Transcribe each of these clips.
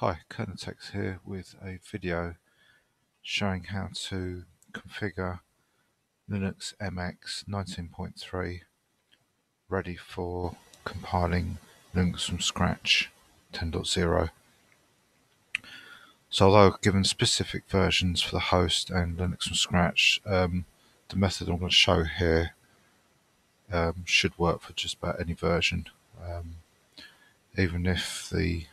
Hi, Kernotex here with a video showing how to configure Linux MX 19.3 ready for compiling Linux from scratch 10.0. So although given specific versions for the host and Linux from scratch, um, the method I'm going to show here um, should work for just about any version. Um, even if the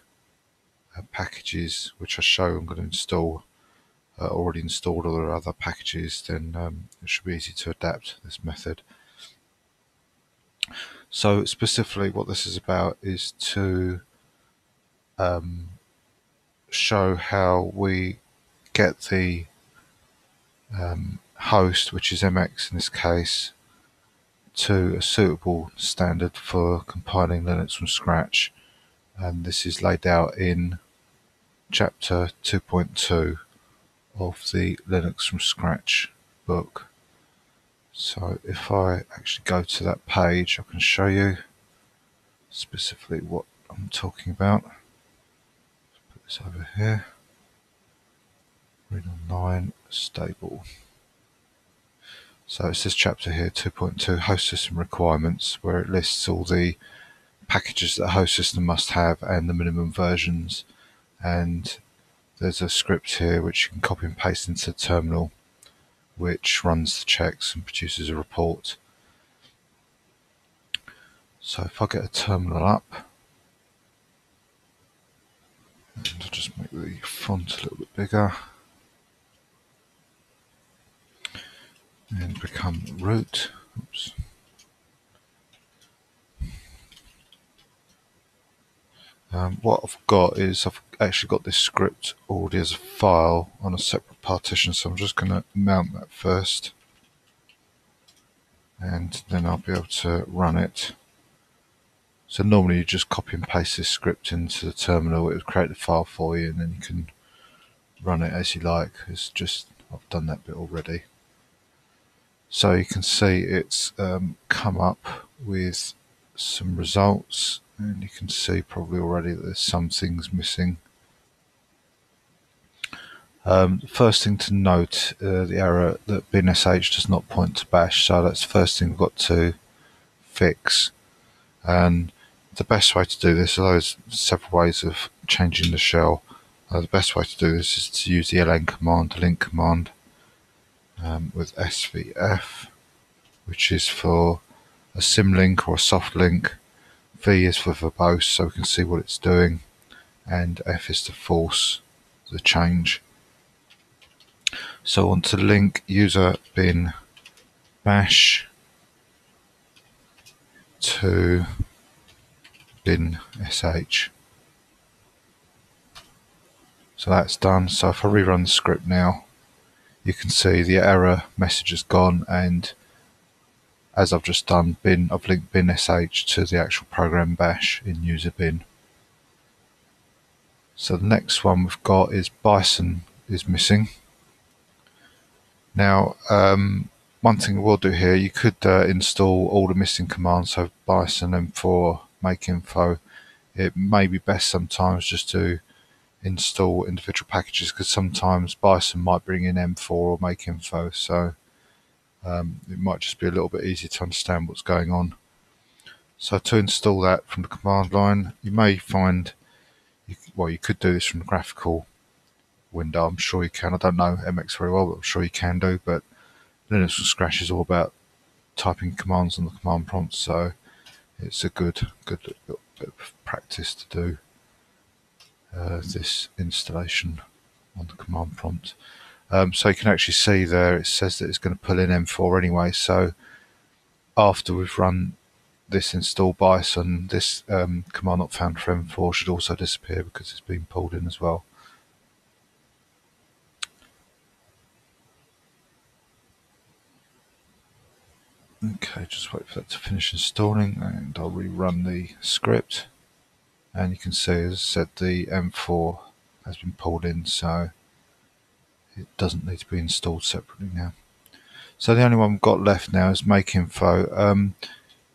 packages which I show I'm going to install uh, already installed or other packages then um, it should be easy to adapt this method. So specifically what this is about is to um, show how we get the um, host, which is MX in this case, to a suitable standard for compiling Linux from scratch. And this is laid out in chapter 2.2 of the Linux from Scratch book. So if I actually go to that page, I can show you specifically what I'm talking about. Let's put this over here. Read online, stable. So it's this chapter here, 2.2, host system requirements, where it lists all the packages that a host system must have and the minimum versions and there's a script here which you can copy and paste into the terminal which runs the checks and produces a report. So if I get a terminal up, and I'll just make the font a little bit bigger, and become root. Oops. Um, what I've got is I've actually got this script already as a file on a separate partition, so I'm just going to mount that first. And then I'll be able to run it. So normally you just copy and paste this script into the terminal, it will create the file for you and then you can run it as you like. It's just, I've done that bit already. So you can see it's um, come up with some results and you can see probably already that there's some things missing. Um, first thing to note, uh, the error that binsh does not point to bash, so that's the first thing we've got to fix. And the best way to do this, although there's several ways of changing the shell, uh, the best way to do this is to use the ln command, the link command, um, with svf, which is for a symlink or a soft link V is for verbose so we can see what it's doing and F is to force the change. So I want to link user bin bash to bin sh. So that's done. So if I rerun the script now, you can see the error message is gone and as I've just done, bin, I've linked bin sh to the actual program bash in user bin. So the next one we've got is Bison is missing. Now, um, one thing we'll do here, you could uh, install all the missing commands, so Bison M4, make info. It may be best sometimes just to install individual packages because sometimes Bison might bring in M4 or make info. So um, it might just be a little bit easier to understand what's going on. So to install that from the command line, you may find, you, well, you could do this from the graphical window. I'm sure you can. I don't know MX very well, but I'm sure you can do. But Linux from scratch is all about typing commands on the command prompt, so it's a good, good bit of practice to do uh, this installation on the command prompt. Um, so you can actually see there it says that it's going to pull in M4 anyway. So after we've run this install bison, this um, command not found for M4 should also disappear because it's been pulled in as well. Okay, just wait for that to finish installing and I'll rerun the script. And you can see, as I said, the M4 has been pulled in, so it doesn't need to be installed separately now. So the only one we've got left now is MakeInfo. Um,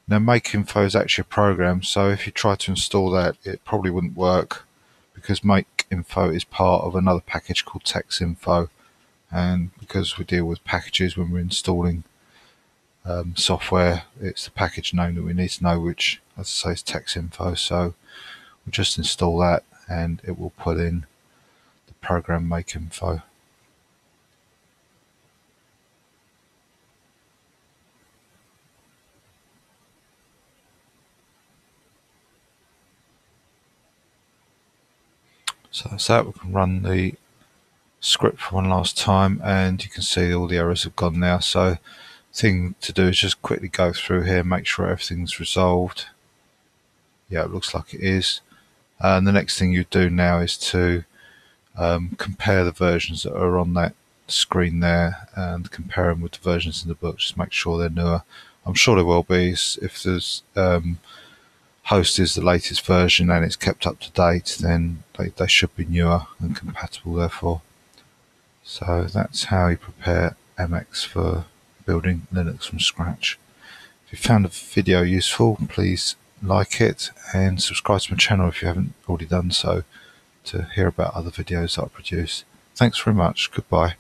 now MakeInfo is actually a program, so if you try to install that, it probably wouldn't work because Make info is part of another package called Texinfo and because we deal with packages when we're installing um, software it's the package name that we need to know which as I say is Texinfo so we'll just install that and it will put in the program make info So that's that. We can run the script for one last time and you can see all the errors have gone now. So thing to do is just quickly go through here, make sure everything's resolved. Yeah, it looks like it is. And the next thing you do now is to um, compare the versions that are on that screen there and compare them with the versions in the book. Just make sure they're newer. I'm sure there will be if there's um, host is the latest version and it's kept up to date, then they, they should be newer and compatible therefore. So that's how you prepare MX for building Linux from scratch. If you found the video useful, please like it and subscribe to my channel if you haven't already done so to hear about other videos that I produce. Thanks very much. Goodbye.